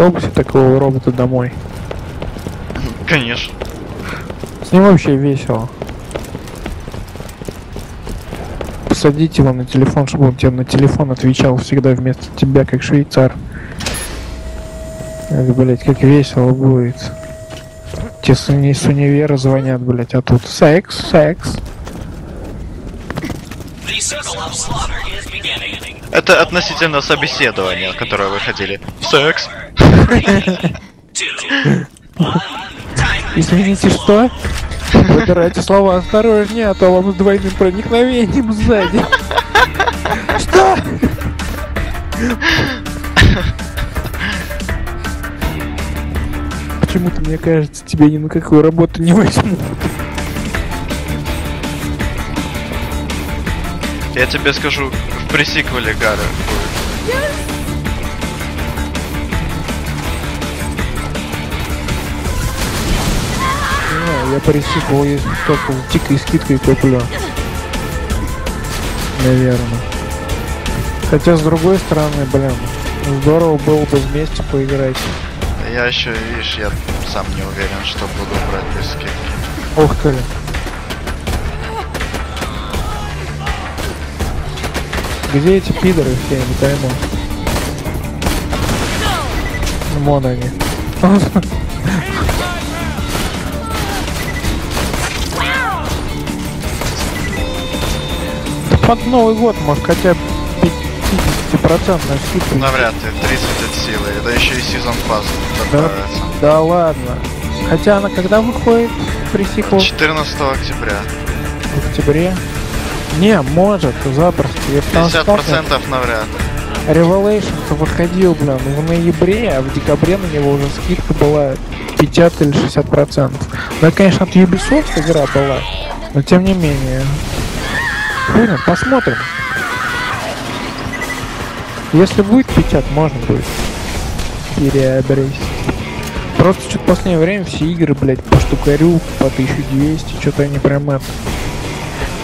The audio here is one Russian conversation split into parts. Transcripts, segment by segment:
Хотел бы себе такого робота домой. Конечно. С ним вообще весело. Посадить его на телефон, чтобы он тебе на телефон отвечал всегда вместо тебя, как швейцар. Это, блять, как весело будет. Те с, уни- с универа звонят, блять, а тут секс, секс. The Это относительно собеседования, которое вы ходили. Секс. Извините, что? Выбирайте слова осторожнее, а то вам с двойным проникновением сзади. Что? Почему-то, мне кажется, тебя ни на какую работу не возьмут. Я тебе скажу, Гара будет. Не, я порисикал, если только с дикой скидкой куплю. Наверное. Хотя, с другой стороны, блин, здорово было бы вместе поиграть. Я еще, видишь, я сам не уверен, что буду брать без скидки. Ух ты. Где эти пидоры все, я не пойму. Вон они. Под Новый год, может, хотя бы 50% скидку. Навряд ли, 30 от силы. Это еще и сезон пас Да, да ладно. Хотя она когда выходит при сиквел? 14 октября. В октябре? Не, может, запросто. Я потому что помню, 50% навряд. Revelations выходил, блин, в ноябре, а в декабре на него уже скидка была 50 или 60 процентов. Ну, это, конечно, от Ubisoft игра была, но тем не менее. Блин, посмотрим. Если будет 50, можно будет переобрести. Просто что-то в последнее время все игры, блядь, по штукарю, по 1200, что-то они прям это...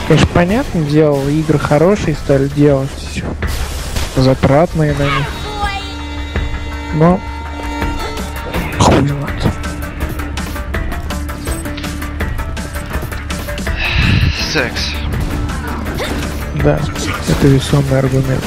Конечно, понятное дело, игры хорошие стали делать, затратные на них. Но хуй знает. Секс. Да, это весомый аргумент.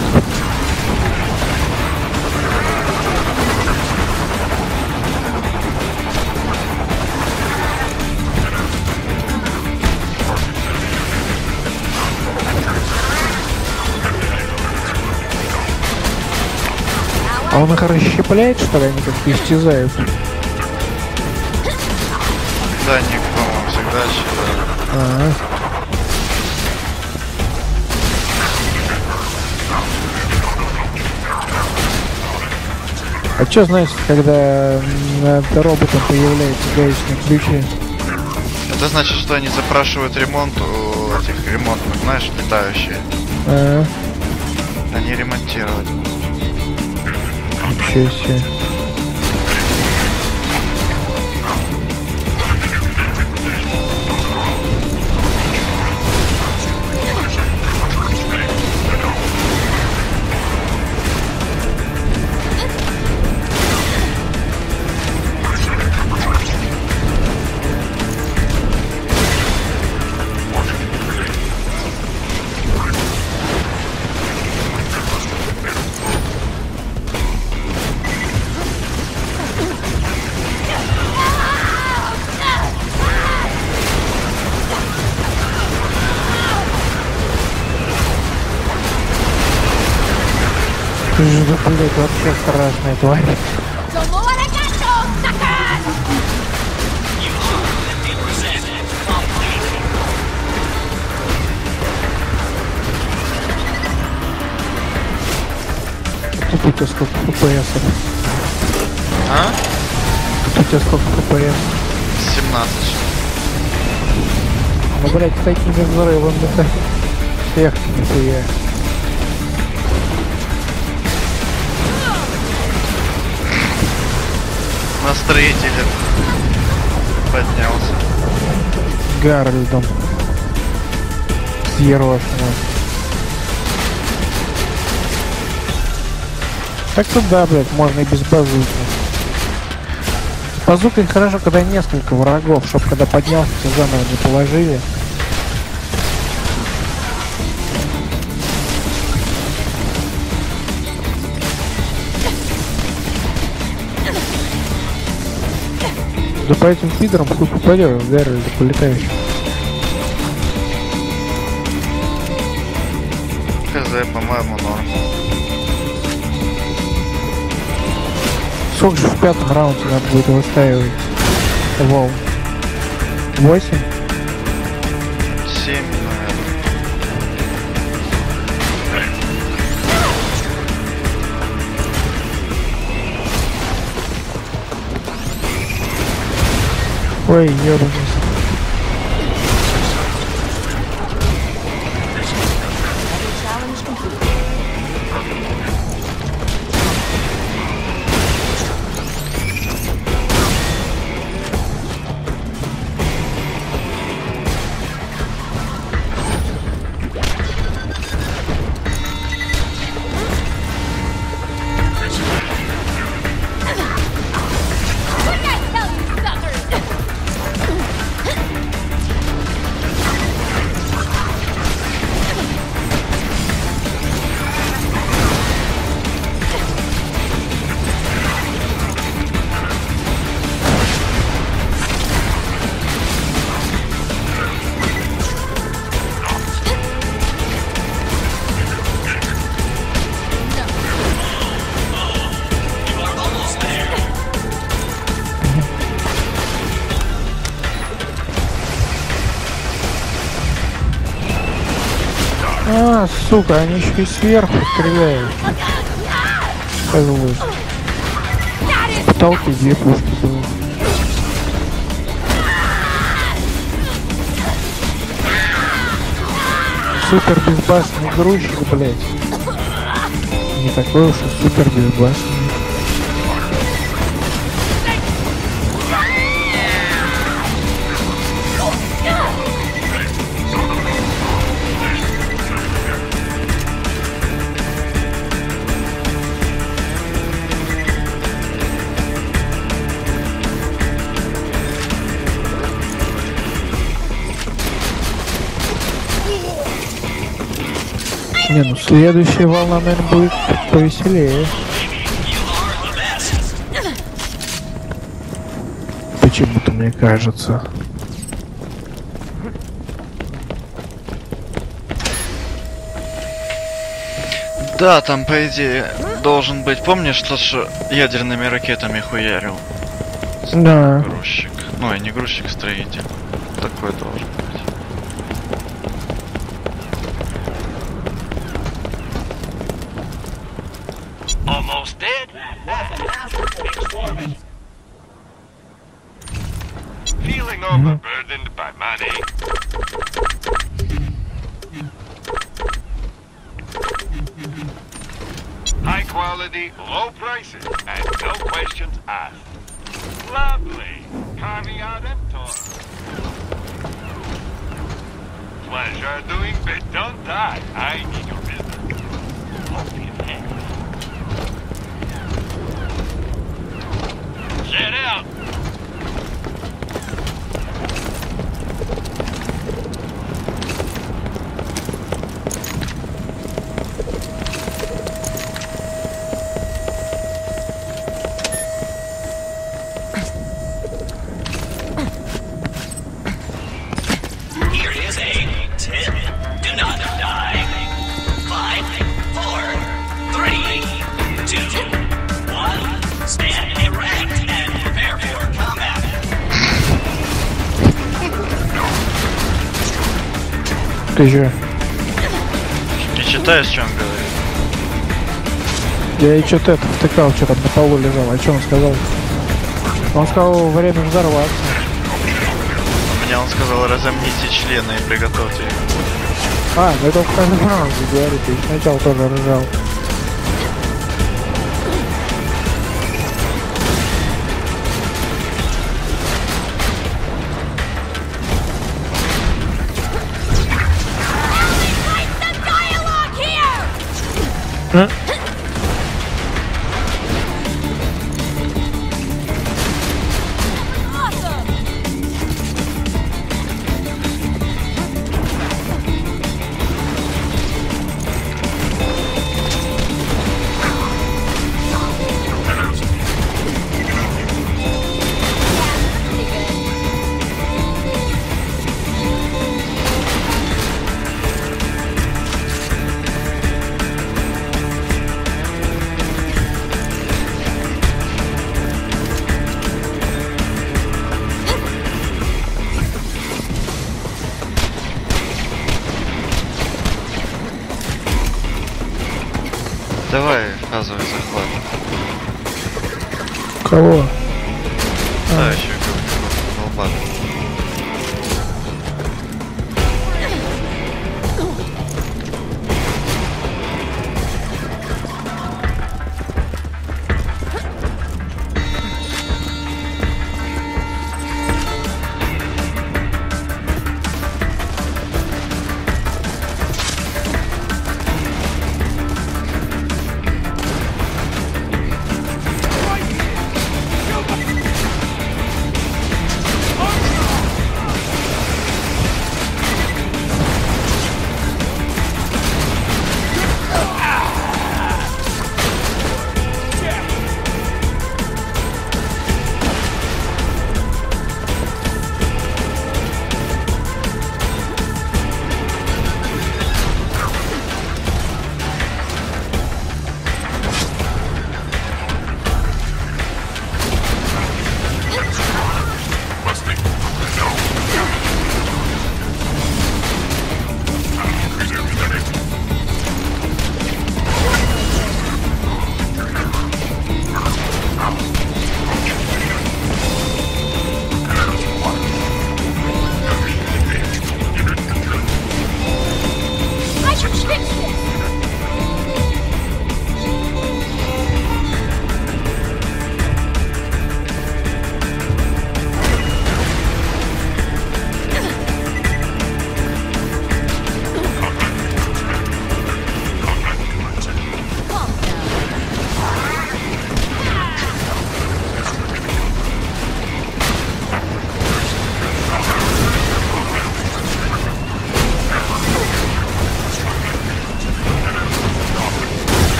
А он их расщепляет, что ли, они как-то истязают? Да, Ник, по-моему, всегда считаю. Ага. А что значит, когда над роботом появляются гаечные ключи? Это значит, что они запрашивают ремонт у этих ремонтных, знаешь, летающие. А, Они ремонтировать. Ничего себе. Ну, вообще страшная тварь. Тут у тебя сколько FPS? А? Тут у тебя сколько FPS? 17. Ну, блядь, с такими взрывами-то. Эх, нихуя. На строителе поднялся. Гарольдом. Съерошено. Так-то да, блядь, можно и без базуки. Базукой хорошо, когда несколько врагов, чтобы когда поднялся, заново не положили. Да по этим пидорам хуй попадешь, да полетающий. ХЗ, по-моему, норм. Сколько же в пятом раунде надо будет выстаивать? Вол. Восемь? Wait, you're сука, они еще и сверху стреляют. Козлы. В две пушки было. Супер безбашенный грузчик, блядь. Не такой уж и супер безбашенный. Не, ну следующая волна, наверное, будет повеселее. Почему-то мне кажется. Да, там, по идее, должен быть... Помнишь, тот, что ядерными ракетами хуярил? Да. Грузчик. Ну, и не грузчик, строитель. Такой должен быть. Feeling overburdened by money. High quality, low prices, and no questions asked. Lovely. Caviar emptor. Pleasure doing bit, don't die. I need читаешь, что он говорит? Я и что-то это втыкал, что там на полу лежал. А что он сказал? Он сказал, время взорваться. Мне он сказал, разомните члены и приготовьте их. А, ну это в каждом раунде говорит. И сначала тоже ржал. Huh?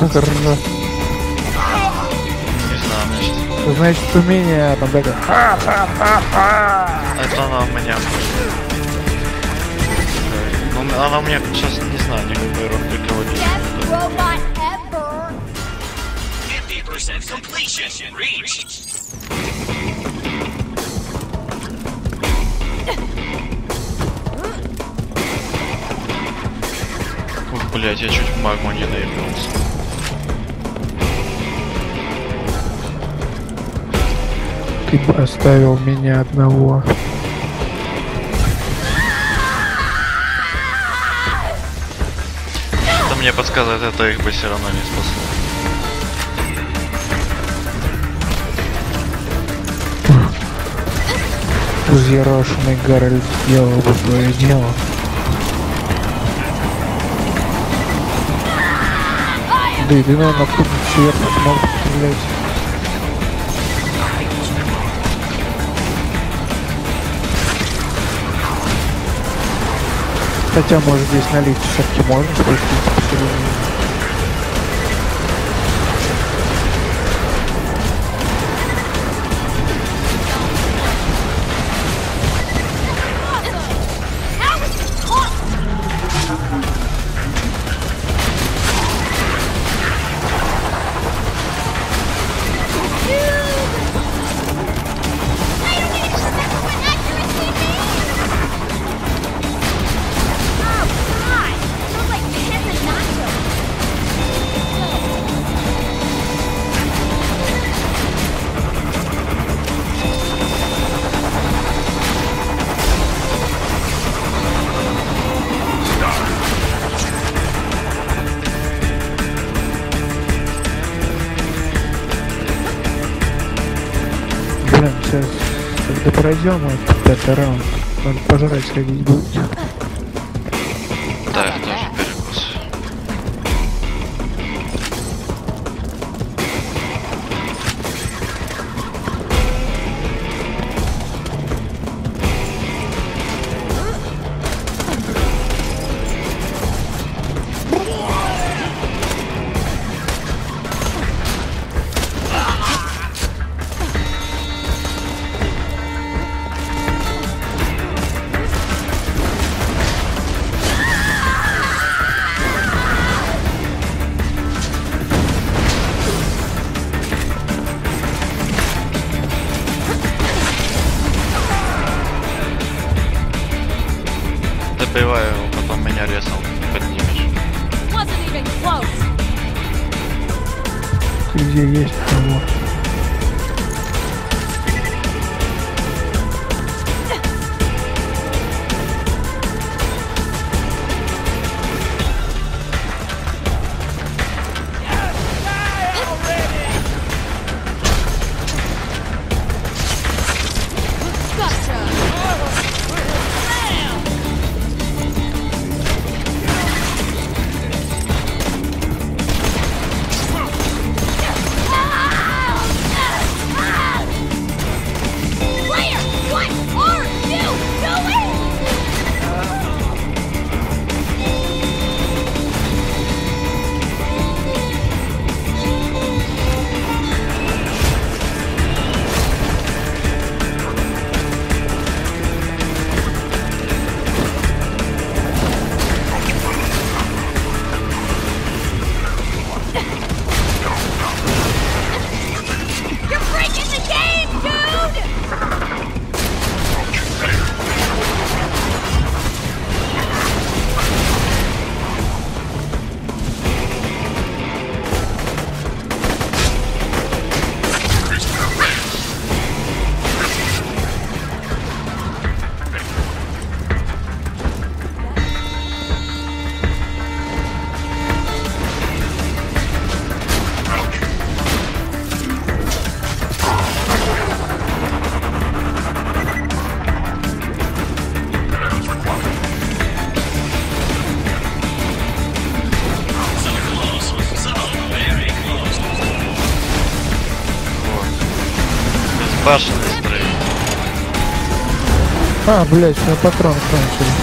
Так ржет? Не знаю, значит. Значит, умение там такое. Это она у меня. Ну, она у меня сейчас, не знаю, никакой роль руководит. Best robot ever! 50% completion reached. Ух, блять, я чуть в магму не наебнулся. Ты оставил меня одного. Это мне подсказывает, это их бы все равно не спасло. Взъерошенный Гарольд сделал бы свое дело. Да и ты, наверное, откуда сверху смог стрелять. Хотя, может, здесь на лифте все-таки можно спуститься посередине. пойдем, это раунд. Он пожрать сходить будет. башен исправить. А, блять, у меня патрон кончился.